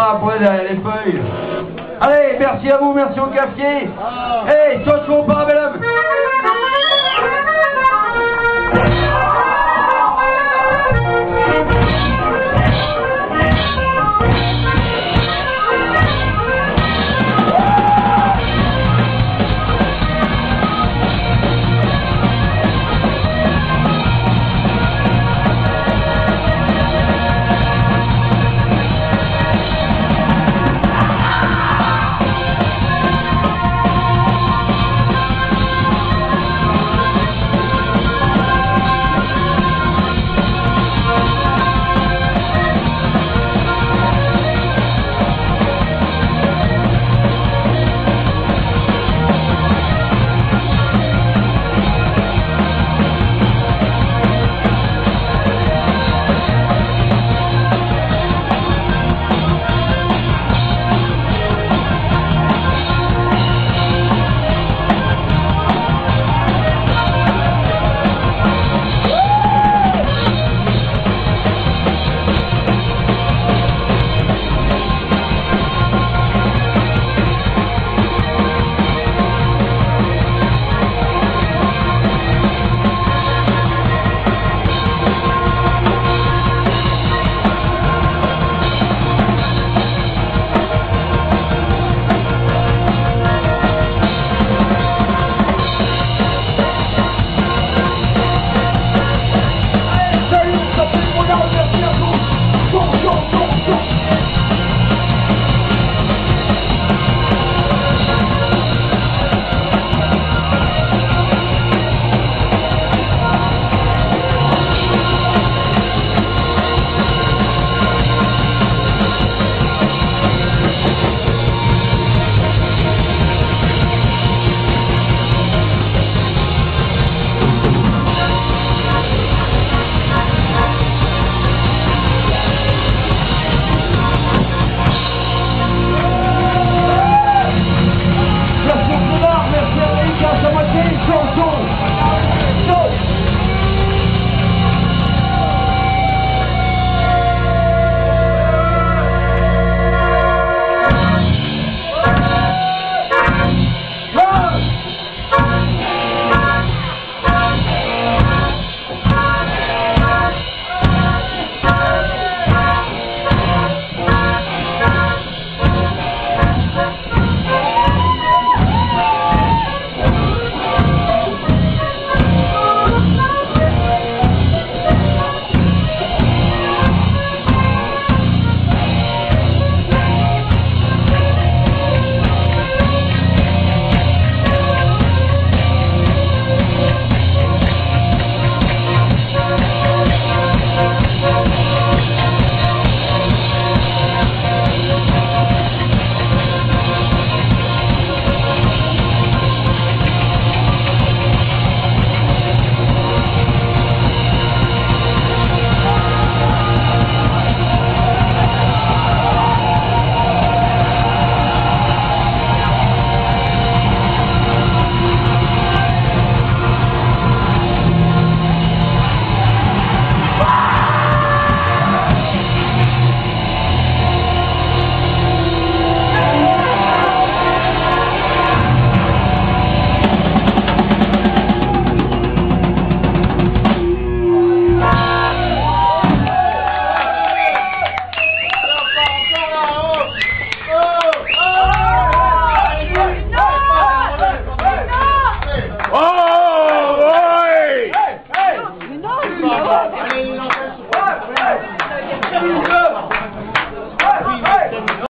après les feuilles. Allez, merci à vous, merci au cafetier. Ah. Hey, Toto Parabellum